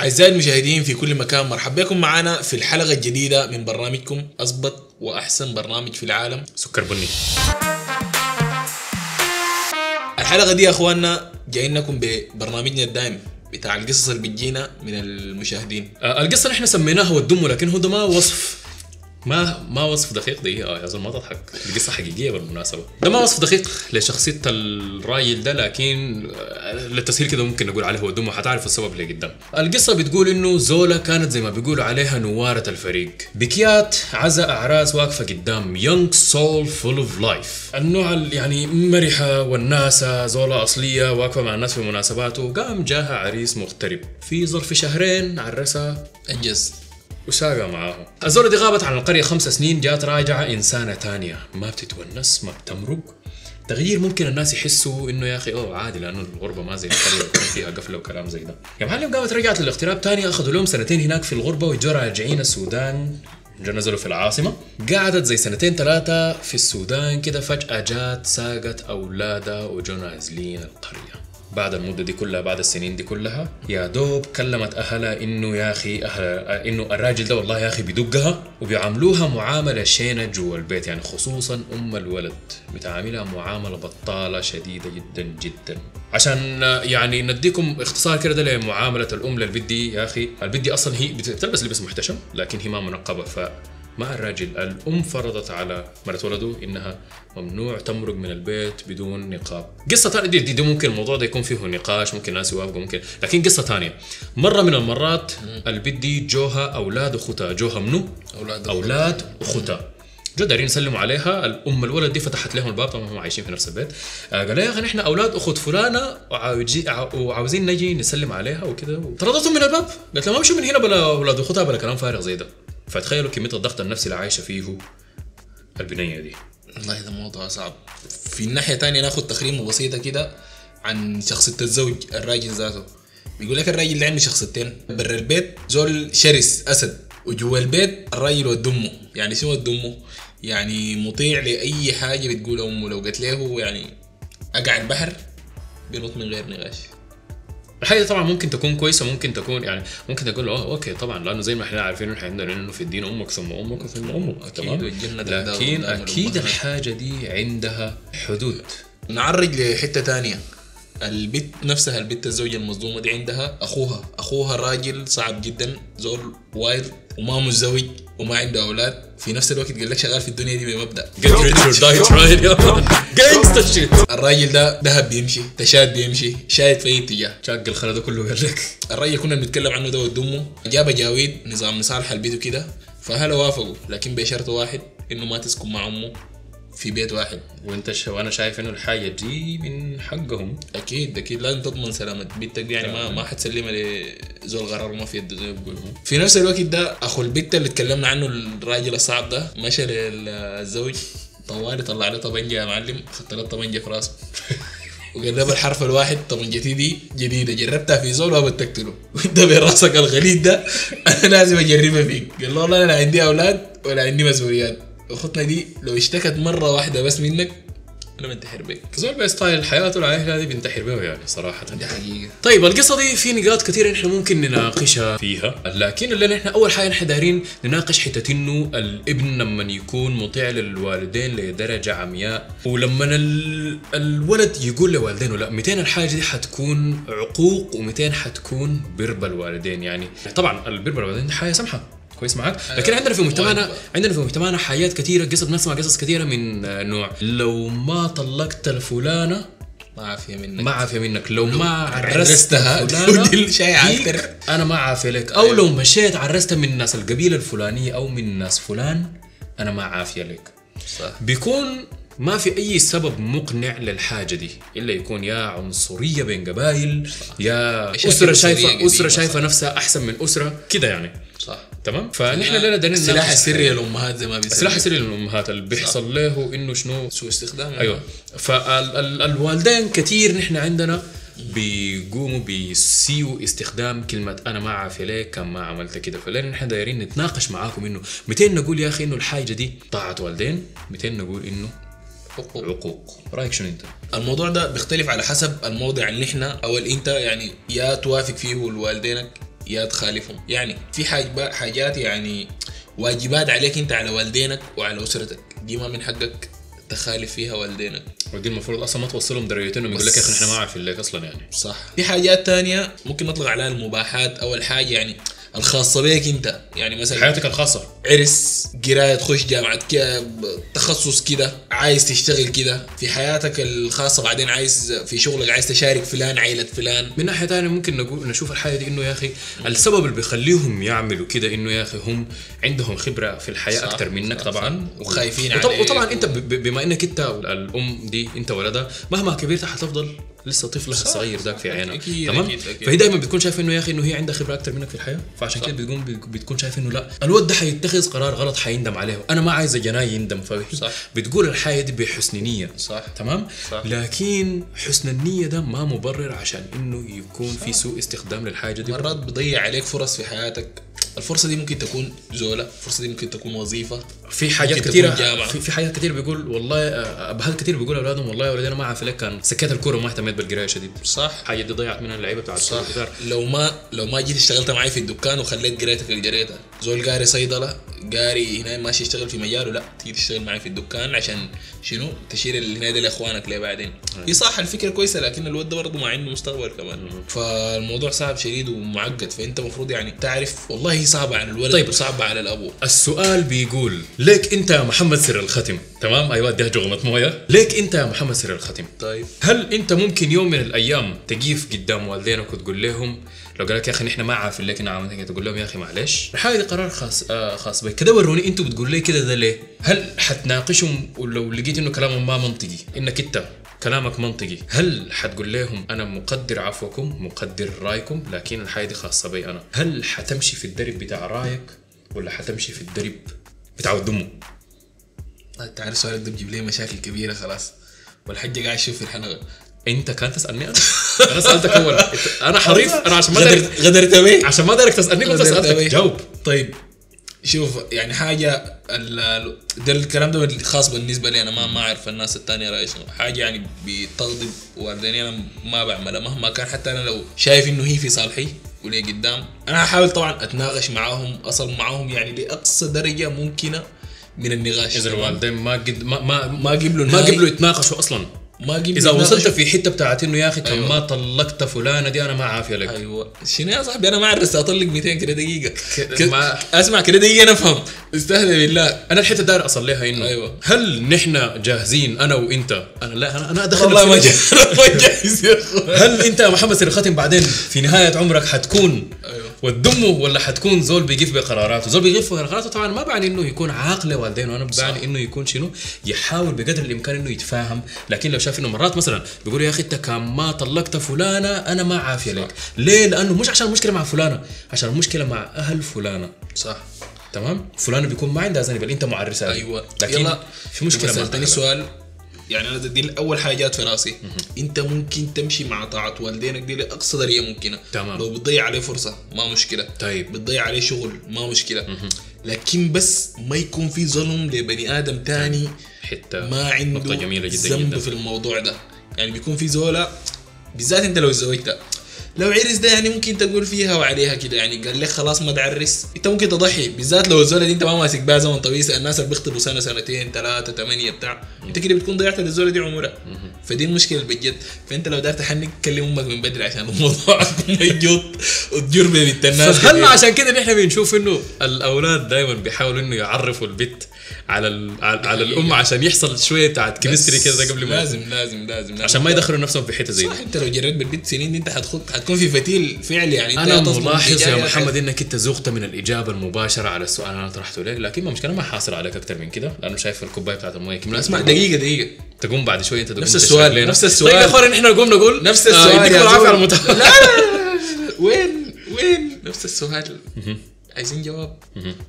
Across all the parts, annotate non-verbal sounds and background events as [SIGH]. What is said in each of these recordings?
أعزائي المشاهدين في كل مكان مرحبا بكم معنا في الحلقة الجديدة من برنامجكم أضبط وأحسن برنامج في العالم سكر بني. الحلقة دي يا أخواننا جايين لكم ببرنامجنا الدائم بتاع القصص اللي بتجينا من المشاهدين. آه القصة اللي إحنا سميناها ودمه لكن هو ده ما وصف. ما ما وصف دقيق دي آه يا زلمة ما تضحك. دي قصه حقيقية بالمناسبة. ده ما وصف دقيق لشخصية الراجل ده لكن آه، للتسهيل كده ممكن نقول عليه هو دمه. حتعرف السبب اللي قدام. القصة بتقول إنه زولا كانت زي ما بيقولوا عليها نوارة الفريق. بكيات عزا أعراس واقفة قدام young soul full of life النوع ال- يعني مرحة وونّاسة زولا أصلية واقفة مع الناس في مناسبات وقام جاها عريس مغترب. في ظرف شهرين عرسها أنجز. وساقها معاه. الزولة دي غابت عن القرية خمس سنين جات راجعة إنسانة تانية. ما بتتونس ما بتمرق. تغيير ممكن الناس يحسوا إنه يا أخي أوه عادي لأنه الغربة ما زي القرية بيكون فيها قفلة وكلام زي ده. يا معلم قامت رجعت للاغتراب تاني أخذوا لهم سنتين هناك في الغربة ويجوا راجعين السودان. جو نزلوا في العاصمة. قعدت زي سنتين ثلاثة في السودان كده فجأة جات ساقت أولادها وجو نازلين القرية. بعد المدة دي كلها بعد السنين دي كلها يا دوب كلمت أهلها إنه يا أخي أهل إنه الراجل ده والله يا أخي بيدقها وبيعاملوها معاملة شينة جوا البيت يعني خصوصا أم الولد بتعاملها معاملة بطالة شديدة جدا جدا. عشان يعني نديكم اختصار كده ده لمعاملة الأم للبدي يا أخي البدي أصلا هي بتلبس لبس محتشم لكن هي ما منقبة ف مع الراجل. الأم فرضت على مرة ولده إنها ممنوع تمرق من البيت بدون نقاب. قصة ثانية دي, دي, دي ممكن الموضوع ده يكون فيه نقاش ممكن ناس يوافقوا ممكن. لكن قصة ثانية مرة من المرات البدي جوها أولاد أختها جوها منو؟ أولاد أولاد أختها جو دايرين يسلموا عليها. الأم الولد دي فتحت لهم الباب طبعا هم عايشين في نفس البيت. آه قال لها يا أخي نحن أولاد أخت فلانة وعاوزين نجي نسلم عليها وكذا طردتهم من الباب. قالت لهم امشوا من هنا بلا أولاد اختها بلا كلام فارغ زي ده. فتخيلوا كمية الضغط النفسي اللي عايشة فيه البنية دي. والله ده موضوع صعب. في الناحية تانية ناخد تقريمة بسيطة كده عن شخصية الزوج الراجل ذاته. بيقول لك الراجل ده عنده شخصيتين برا البيت زول شرس أسد وجوا البيت الراجل ود أمه يعني شو ود أمه يعني مطيع لأي حاجة بتقول أمه. لو قلت له يعني أقع البحر بينط من غير نقاش. الحاجة طبعا ممكن تكون كويسة ممكن تكون يعني ممكن تقول له آه أوكي طبعا لأنه زي ما إحنا عارفين إحنا عندنا إنه في الدين أمك ثم أمك ثم أمك تمام؟ لكن أكيد. الحاجة دي عندها حدود. نعرج لحتة تانية. البت نفسها البت الزوجة المصدومة دي عندها أخوها. أخوها راجل صعب جدا زول وايد وما متزوج وما عنده أولاد. في نفس الوقت قال لك شغال في الدنيا دي بمبدأ. Get rich or die trying. جانجستا شيت الراجل ده ذهب بيمشي تشاد بيمشي شايد في أي اتجاه. شاق الخلا ده كله قال لك الراجل كنا بنتكلم عنه ده ود امه جاب جاويد نظام مصالح البيت وكده فهلا وافقوا. لكن بشرط واحد إنه ما تسكن مع أمه في بيت واحد. وأنت ش... وأنا شايف إنه الحاجة دي من حقهم. أكيد أكيد. لازم تضمن سلامة بنتك دي. يعني ما ما حتسلمها لزول غرار ما في يده زي ما بيقولوا. في نفس الوقت ده أخو البت اللي اتكلمنا عنه الراجل الصعب ده مشى للزوج طوالي طلع له طبنجة يا معلم. خدت له طبنجة في راسه [LAUGHS] وقرب الحرف الواحد طبنجتي دي جديدة. جربتها في زول وما بتقتله. وانت براسك الغليظ ده [LAUGHS] أنا لازم أجربها فيك. قال له والله أنا عندي أولاد ولا عندي مسؤوليات. اختنا دي لو اشتكت مرة واحدة بس منك أنا بنتحر بك زول بيستايل حياته العائلة هذه بنتحر بيه يعني صراحة. دي حقيقة. طيب القصة دي في نقاط كثيرة نحن ممكن نناقشها فيها لكن اللي نحن أول حاجة نحن دايرين نناقش حتة إنه الابن لما يكون مطيع للوالدين لدرجة عمياء ولما ال... الولد يقول لوالدينه لا 200 الحاجة دي حتكون عقوق و200 حتكون بر بالوالدين يعني. طبعا البر بالوالدين دي حاجة سمحة. كويس معك لكن عندنا في مجتمعنا عندنا في مجتمعنا حاجات كثيرة قصص بنسمع قصص كثيرة من آه، نوع. لو ما طلقت الفلانة ما عافية منك. ما عافية منك. لو ما عرست عرستها ودي [LAUGHS] ديك أكتر. أنا ما عافية لك. أو لو مشيت عرستها من الناس القبيلة الفلانية أو من ناس فلان أنا ما عافية لك. صح. بيكون ما في أي سبب مقنع للحاجة دي. إلا يكون يا عنصرية بين قبائل يا أسرة شايفة أسرة. شايفة نفسها أحسن من أسرة كده يعني. صح. تمام؟ فنحن لنا دايرين السلاح السري للأمهات زي ما بيسموه. السلاح السري للأمهات اللي بيحصل له إنه شنو؟ سوء استخدام أيوه. فالوالدين كثير نحن عندنا بيقوموا بيسيوا استخدام كلمة أنا ما عافية ليك كان ما عملت كده. فلان نحن دايرين نتناقش معاكم إنه 200 نقول يا أخي إنه الحاجة دي طاعة والدين؟ 200 نقول إنه حقوق. عقوق رأيك شنو أنت؟ الموضوع ده بيختلف على حسب الموضع اللي إحنا أو اللي إنت يعني يا توافق فيه لوالدينك يا تخالفهم. يعني في حاجة حاجات يعني واجبات عليك إنت على والدينك وعلى أسرتك. دي ما من حقك تخالف فيها والدينك. ودي المفروض أصلا ما توصلهم درجتين يقول لك يا أخي إحنا ما عارفين لك أصلا يعني. صح. في حاجات تانية ممكن نطلق عليها المباحات. أول حاجة يعني الخاصة بيك انت. يعني مثلا حياتك الخاصة. عرس قراية تخش جامعة كده تخصص كده عايز تشتغل كده في حياتك الخاصة بعدين عايز في شغلك عايز تشارك فلان عيلة فلان. من ناحية ثانية ممكن نقول نشوف الحاجة دي إنه يا أخي السبب اللي بيخليهم يعملوا كده إنه يا أخي هم عندهم خبرة في الحياة صح، أكثر منك صح، طبعا. صح. وخايفين وطب عليك. وطبعا أنت بما إنك أنت الأم دي أنت ولدها مهما كبرت حتفضل لسه طفلها صح، الصغير ذاك في عينها تمام أكيد، أكيد. فهي دايما بتكون شايفة إنه يا أخي إنه هي عندها خبرة أكثر منك في الحياة فعشان كده بتكون بتكون شايفة إنه لا. الواد ده حيتخذ قرار غلط حيندم عليه. أنا ما عايزه جناي يندم صح. بتقول الحاجة دي بحسن نية. صح. تمام؟ صح. لكن حسن النية ده ما مبرر عشان إنه يكون في سوء استخدام للحاجة دي. مرات بيضيع عليك فرص في حياتك. الفرصة دي ممكن تكون زولة الفرصة دي ممكن تكون وظيفة. في حاجات جامعة. في, في حاجات كثير بيقول والله آه، أبهات كثير بيقول اولادهم والله يا ولدي أنا ما عارف لك كان سكيت الكورة وما اهتميت بالقراية شديد. صح. حاجة دي ضيعت منها اللعيبة بتاعت صح. كتار لو ما لو ما جيت اشتغلت معي في الدكان وخليت قرايتك اللي قريتها زول قاري صيدلة قاري هنا ماشي يشتغل في مجاله لا تيجي تشتغل معي في الدكان عشان شنو؟ تشيل اللي هنا ده لإخوانك ليه بعدين؟ هي صح الفكرة كويسة لكن الواد ده برضه ما عنده مستقبل كمان. فالموضوع صعب شديد ومعقد فأنت المفروض يعني تعرف والله صعبة على الولد طيب. وصعبة على الأبو. السؤال بيقول ليك انت يا محمد سر الختم تمام؟ أيوه أديها جغمه موية. ليك انت يا محمد سر الختم طيب. هل انت ممكن يوم من الأيام تقيف قدام والدينك وتقول لهم لو قال لك يا أخي نحن ما عارفين لك كده تقول لهم يا أخي معلش الحاجة دي قرار خاص آه خاص بك. كده وروني أنتوا بتقول لي كده ده ليه؟ هل حتناقشهم؟ ولو لقيت إنه كلامهم ما منطقي إنك انت كلامك منطقي هل حتقول لهم أنا مقدر عفوكم مقدر رأيكم لكن الحاجة دي خاصة بي أنا؟ هل حتمشي في الدرب بتاع رأيك ولا حتمشي في الدرب بتاع الدمو. انت عارف سؤالك ده بيجيب لي مشاكل كبيرة خلاص. والحجه قاعد يشوف في الحلقة. انت كان تسالني أنا [LAUGHS] أنا سألتك أول. أنا حريف أنا عشان ما غدرت دارك غدرت بيه عشان ما دارك تسألني غدرت سالتك. جاوب. طيب. شوف يعني حاجة ده الكلام ده خاص بالنسبة لي أنا ما ما أعرف الناس الثانية رايي شنو حاجة يعني بتغضب والديني أنا ما بعملها. مهما كان حتى أنا لو شايف إنه هي في صالحي ولي قدام أنا هحاول طبعا أتناقش معاهم أصل معاهم يعني لاقصى درجة ممكنة من النقاش إذا؟ الوالدين ما قد ما ما ما قبلوا ما. قبلوا يتناقشوا أصلا ما إذا. وصلت في حتة بتاعت إنه يا أخي أيوة. ما طلقت فلانة دي أنا ما عافية لك. أيوه. شنو يا صاحبي؟ أنا ما عرفت أطلق 200 كده دقيقة. ك... ما- أسمع كده دقيقة نفهم استهدى بالله. أنا الحتة داير أصليها إنه أيوة. هل نحن جاهزين أنا وإنت؟ أنا لا أنا أنا أدخل والله ما [LAUGHS] جاهز هل أنت يا محمد سير الختم بعدين في نهاية عمرك حتكون أيوة. وتدمه ولا حتكون زول بيقف بقراراته؟ زول بيقف بقراراته طبعا ما بعني إنه يكون عاقل والدينه أنا بعني إنه يكون شنو؟ يحاول بقدر الإمكان إنه يتفاهم. لكن لو شاف إنه مرات مثلا بيقول يا أخي أنت كان ما طلقت فلانة أنا ما عافية لك. ليه؟ لأنه مش عشان المشكلة مع فلانة عشان المشكلة مع أهل فلانة. صح. تمام؟ فلانة بيكون ما عندها ذنب أنت معرسها أيوه. لكن يلا. في مشكلة سألتني. سؤال. يعني أنا دي اول حاجة جات في رأسي. أنت ممكن تمشي مع طاعة والدينك دي لأقصى درجة ممكنة. تمام. لو بتضيع عليه فرصة ما مشكلة. طيب. بتضيع عليه شغل ما مشكلة. لكن بس ما يكون في ظلم لبني آدم تاني حتة. ما عنده نقطة جميلة جدا ذنب في الموضوع ده. يعني بيكون في زولة بالذات أنت لو تزوجت لو عرس ده يعني ممكن تقول فيها وعليها كده يعني. قال لك خلاص ما تعرس انت ممكن تضحي. بالذات لو الزوله دي انت ما ماسك بها زمن طويل الناس اللي بيخطبوا سنة سنتين ثلاثة ثمانية بتاع. انت كده بتكون ضيعت للزوله دي عمرها فدي المشكلة بجد فانت لو دار تحنك كلم أمك من بدري عشان الموضوع [LAUGHS] ما يجوط وتجر ببنت الناس فهل. عشان كده نحن بنشوف إنه الأولاد دائما بيحاولوا إنه يعرفوا البت. على ال على, على الام عشان يحصل شوية بتاعت chemistry كده قبل ما لازم لازم لازم عشان ما يدخلوا نفسهم في حتة زي صح دي. أنت لو جريت بالبنت سنين أنت حتخط حتكون في فتيل فعلي يعني. انت أنا ملاحظ يا محمد إنك أنت زغت من الإجابة المباشرة على السؤال أنا طرحته لك لكن ما مشكله ما حاصل عليك أكثر من كده لأنه شايف الكوباية بتاعت المويه كم اسمع دقيقة دقيقة. تقوم بعد شوية أنت نفس السؤال، لنا. نفس السؤال. طيب يا أخوان إحنا نقوم نقول نفس آه، السؤال يديكم يا العافية. على لا وين وين؟ نفس السؤال. عايزين جواب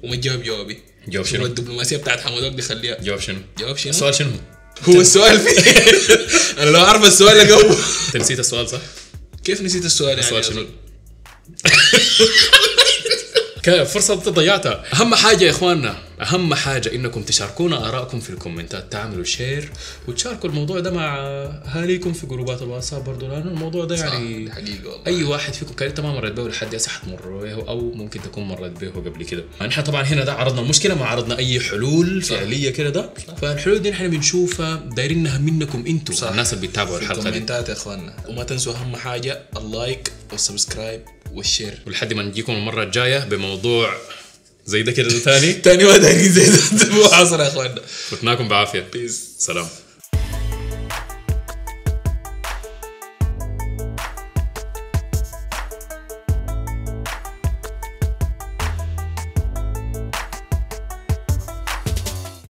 وما تجاوب جوابي جواب شنو؟ الدبلوماسية بتاعت حمودوك دي خليها جواب شنو؟ جواب شنو؟ السؤال شنو؟ هو السؤال فيه [LAUGHS] أنا لو أعرف السؤال أجاوبه أنت نسيت السؤال صح؟ كيف نسيت السؤال يعني السؤال شنو؟ [LAUGHS] فرصة أنت ضيعتها. أهم حاجة يا إخواننا أهم حاجة إنكم تشاركونا آرائكم في الكومنتات. تعملوا share وتشاركوا الموضوع ده مع أهاليكم في جروبات الواتساب برضو لأنه الموضوع ده يعني حقيقة والله. أي واحد فيكم كان ما مريت به لحد هسه حتمر به أو ممكن تكون مريت به قبل كده. نحن طبعا هنا ده عرضنا المشكلة ما عرضنا أي حلول فعلية كده ده. فالحلول دي نحن بنشوفها دايرينها منكم أنتم. الناس اللي بيتابعوا في الحلقة دي. الكومنتات يا إخواننا. وما تنسوا أهم حاجة ال like وال subscribe. وال share. ولحد ما نجيكم المرة الجاية بموضوع زي ده كده ثاني ما داري زي ده. [LAUGHS] مو حاصل يا اخواننا فتناكم بعافية. peace سلام.